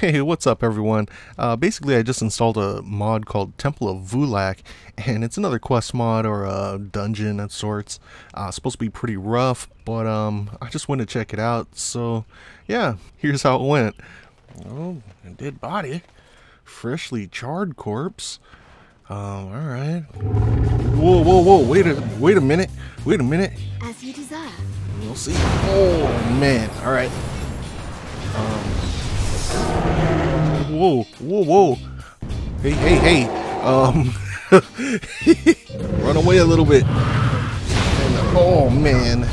Hey, what's up everyone? Uh, basically I just installed a mod called Temple of Vulak and it's another quest mod or a dungeon of sorts. Uh, supposed to be pretty rough, but um, I just went to check it out, so yeah, here's how it went. Oh, a dead body. Freshly charred corpse. Um, alright. Whoa, whoa, whoa, wait a, wait a minute, wait a minute. As you desire. We'll see. Oh, man, alright. Whoa, whoa, whoa. Hey, hey, hey. Um, run away a little bit. And, oh, man.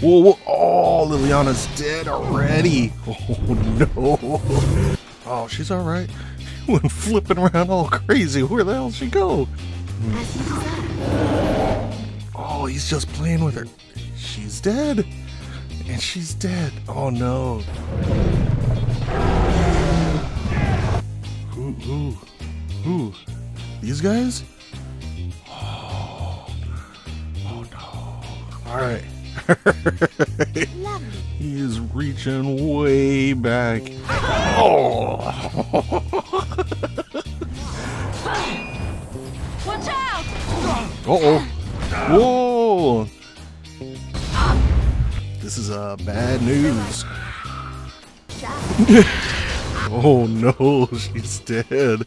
Whoa, whoa. Oh, Leliana's dead already. Oh, no. Oh, she's all right. She went flipping around all crazy. Where the hell did she go? As you desire. Oh, he's just playing with her. She's dead. And she's dead. Oh no. Who, who, who? These guys? Oh, oh no. Alright. He is reaching way back. Oh! Watch out! Uh oh. Whoa! This is uh, bad news. oh no, she's dead.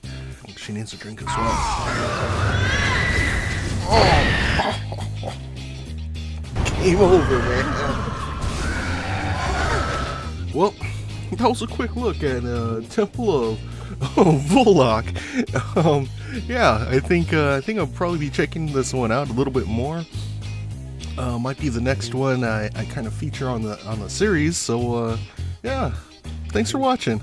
She needs a drink as well. Oh. Game over, man. Well, that was a quick look at uh, Temple of oh, Vulak. Um, yeah, I think uh, I think I'll probably be checking this one out a little bit more. Uh, might be the next one I, I kind of feature on the on the series. So uh, yeah, thanks for watching.